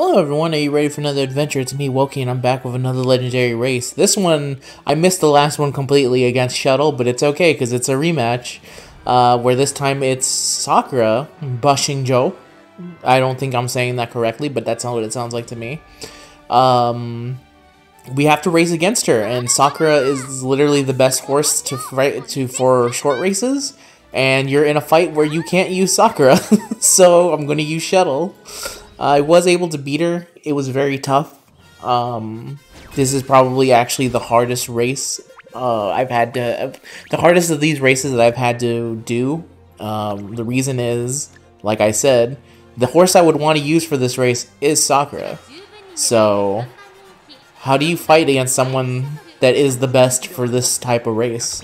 Hello everyone, are you ready for another adventure? It's me, Wokey, and I'm back with another legendary race. This one, I missed the last one completely against Shuttle, but it's okay because it's a rematch. Uh, where this time it's Sakura, Bashinjo. I don't think I'm saying that correctly, but that's not what it sounds like to me. Um, we have to race against her, and Sakura is literally the best horse to fight to for short races. And you're in a fight where you can't use Sakura, so I'm going to use Shuttle. I was able to beat her. It was very tough. Um, this is probably actually the hardest race uh, I've had to... The hardest of these races that I've had to do. Um, the reason is, like I said, the horse I would want to use for this race is Sakura. So, how do you fight against someone that is the best for this type of race?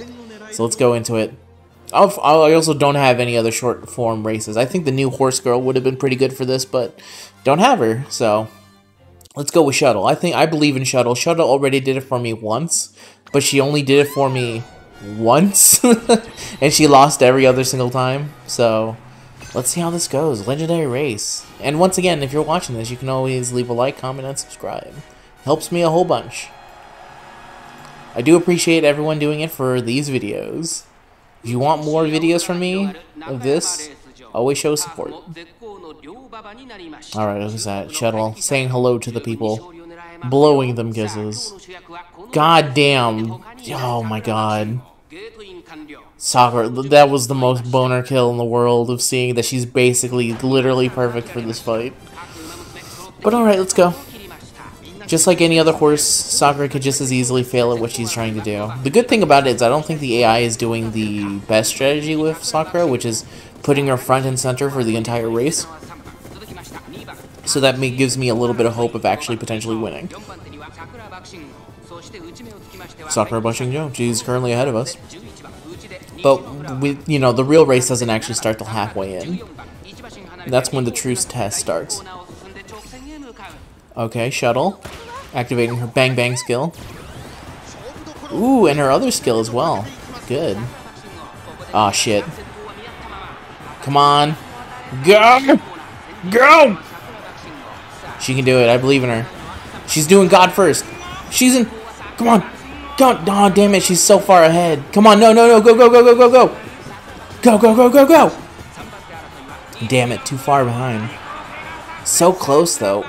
So let's go into it. I'll, i also don't have any other short form races. I think the new Horse Girl would have been pretty good for this, but don't have her. So let's go with Shuttle. I think I believe in Shuttle. Shuttle already did it for me once, but she only did it for me once, and she lost every other single time. So let's see how this goes. Legendary race. And once again, if you're watching this, you can always leave a like, comment, and subscribe. Helps me a whole bunch. I do appreciate everyone doing it for these videos. If you want more videos from me of this, always show support. Alright, at that. Shuttle saying hello to the people. Blowing them kisses. God damn. Oh my god. Sakura, that was the most boner kill in the world of seeing that she's basically literally perfect for this fight. But alright, let's go. Just like any other horse, Sakura could just as easily fail at what she's trying to do. The good thing about it is I don't think the AI is doing the best strategy with Sakura, which is putting her front and center for the entire race. So that gives me a little bit of hope of actually potentially winning. Sakura Bashinjo, she's currently ahead of us. But, we, you know, the real race doesn't actually start till halfway in. That's when the truce test starts. Okay, shuttle. Activating her bang bang skill. Ooh, and her other skill as well. Good. Aw, oh, shit. Come on. Go! Go! She can do it. I believe in her. She's doing God first. She's in... Come on. On. Oh, damn it. She's so far ahead. Come on. No, no, no. Go, go, go, go, go, go. Go, go, go, go, go. Damn it. Too far behind. So close, though.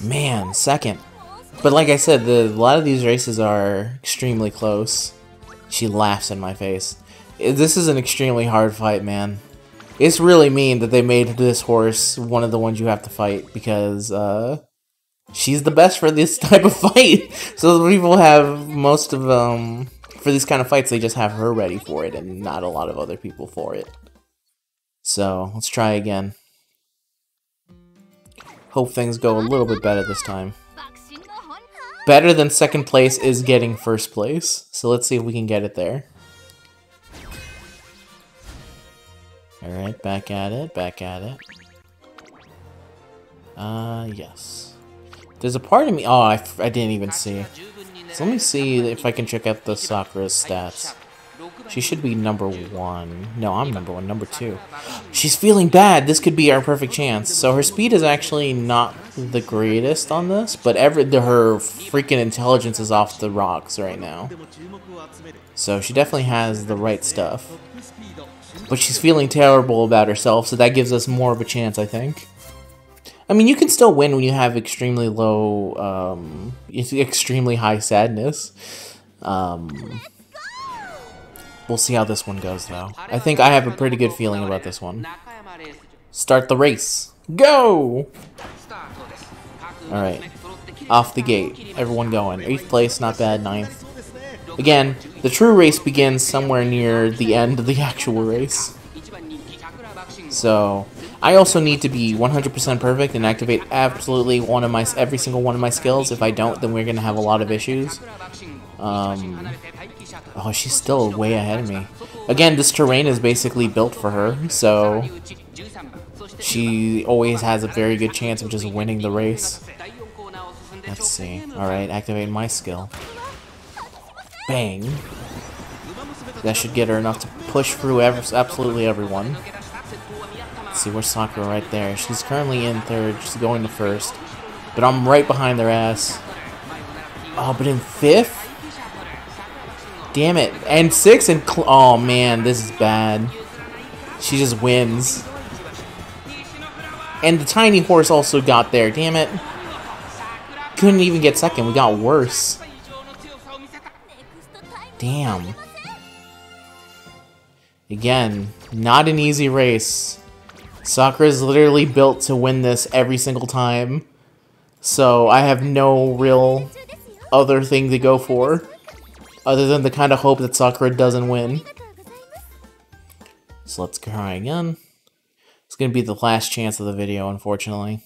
Man, second. But like I said, the, a lot of these races are extremely close. She laughs in my face. This is an extremely hard fight, man. It's really mean that they made this horse one of the ones you have to fight because uh, she's the best for this type of fight. so people have most of um for these kind of fights they just have her ready for it and not a lot of other people for it. So let's try again. Hope things go a little bit better this time. Better than second place is getting first place. So let's see if we can get it there. Alright, back at it, back at it. Uh, yes. There's a part of me... Oh, I, I didn't even see. So let me see if I can check out the Sakura's stats. She should be number one. No, I'm number one. Number two. She's feeling bad. This could be our perfect chance. So her speed is actually not the greatest on this, but every her freaking intelligence is off the rocks right now. So she definitely has the right stuff. But she's feeling terrible about herself, so that gives us more of a chance, I think. I mean, you can still win when you have extremely low, um, extremely high sadness. Um, We'll see how this one goes, though. I think I have a pretty good feeling about this one. Start the race. Go! Alright. Off the gate. Everyone going. 8th place, not bad. Ninth. Again, the true race begins somewhere near the end of the actual race. So, I also need to be 100% perfect and activate absolutely one of my every single one of my skills. If I don't, then we're going to have a lot of issues. Um, Oh, she's still way ahead of me. Again, this terrain is basically built for her, so she always has a very good chance of just winning the race. Let's see. Alright, activate my skill. Bang. That should get her enough to push through ever, absolutely everyone. Let's see, where's Sakura right there? She's currently in third. She's going to first. But I'm right behind their ass. Oh, but in fifth? Damn it. And six and... oh, man, this is bad. She just wins. And the tiny horse also got there. Damn it. Couldn't even get second. We got worse. Damn. Again, not an easy race. Sakura is literally built to win this every single time. So I have no real other thing to go for. Other than the kind of hope that Sakura doesn't win. So let's try again. It's gonna be the last chance of the video, unfortunately.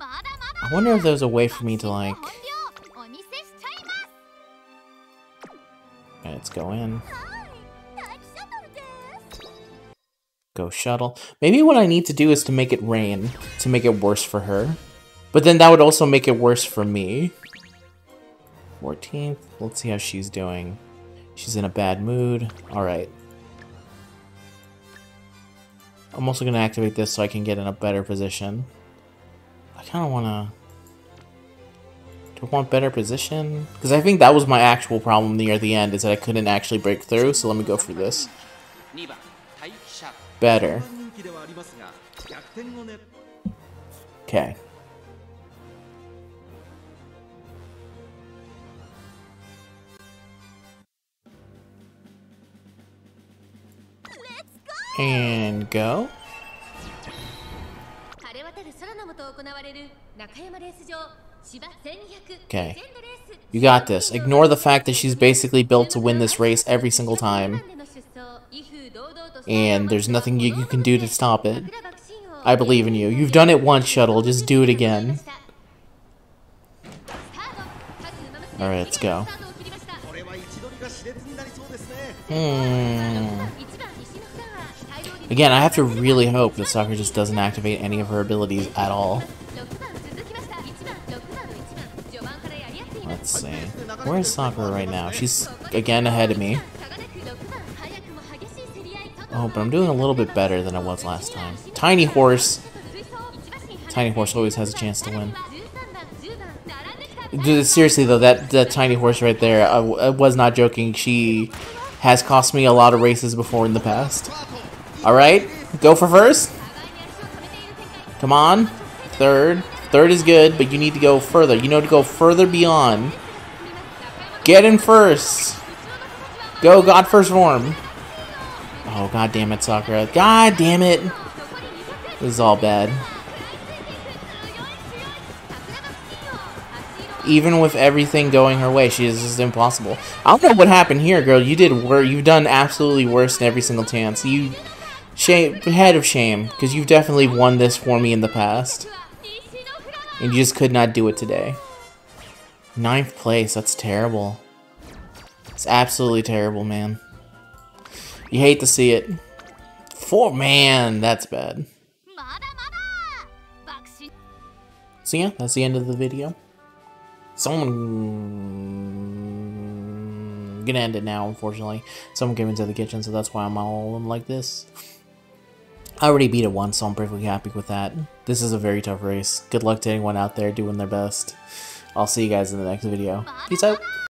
I wonder if there's a way for me to, like... Let's go in. Go shuttle. Maybe what I need to do is to make it rain, to make it worse for her. But then that would also make it worse for me. 14th. Let's see how she's doing. She's in a bad mood. Alright. I'm also going to activate this so I can get in a better position. I kind of want to... Do I want better position? Because I think that was my actual problem near the end, is that I couldn't actually break through, so let me go for this. Better. Okay. And go. Okay. You got this. Ignore the fact that she's basically built to win this race every single time. And there's nothing you, can do to stop it. I believe in you. You've done it once, Shuttle. Just do it again. Alright, let's go. Hmm. Again, I have to really hope that Sakura just doesn't activate any of her abilities at all. Let's see. Where is Sakura right now? She's, again, ahead of me. But I'm doing a little bit better than I was last time. Tiny Horse. Tiny Horse always has a chance to win. Seriously, though, that, that Tiny Horse right there, I, I was not joking. She has cost me a lot of races before in the past. Alright, go for first. Come on. Third. Third is good, but you need to go further. You know to go further beyond. Get in first. Go, God first form. Oh, god damn it, Sakura. God damn it. This is all bad. Even with everything going her way, she is just impossible. I don't know what happened here, girl. You did wor you've done absolutely worse in every single chance. You shame head of shame, because you've definitely won this for me in the past. And you just could not do it today. Ninth place, that's terrible. It's absolutely terrible, man. You hate to see it. Four, man, that's bad. So yeah, that's the end of the video. Someone gonna end it now, unfortunately. Someone came into the kitchen, so that's why I'm all like this. I already beat it once, so I'm perfectly happy with that. This is a very tough race. Good luck to anyone out there doing their best. I'll see you guys in the next video. Peace out.